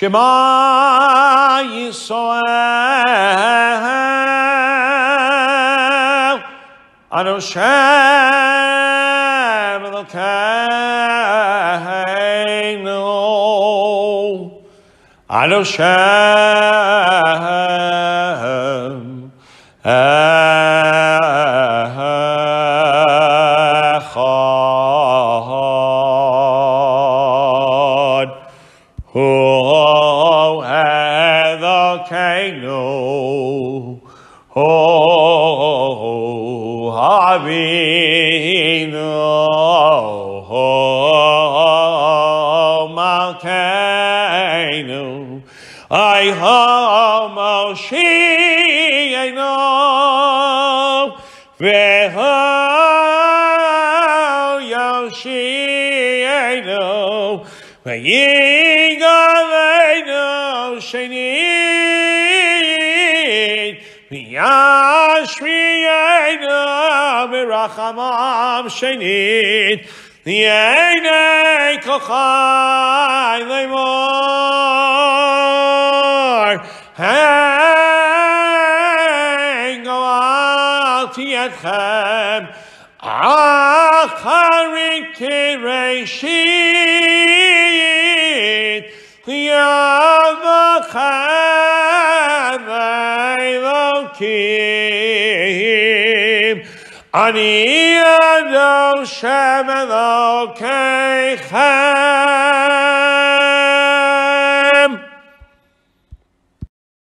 Shema Yisrael Anu Shem Elokeinu. Anu Shem Hu Avinu Hu Malkeinu I ho Moshiach Veho Yoshiach Vayigaleinu Shenit V'yashriyeinu B'rachamam Shenit. V'yenei kochai lemor Hang al tiyatchem Acharit Elokim Ani Adon Shem Elokeichem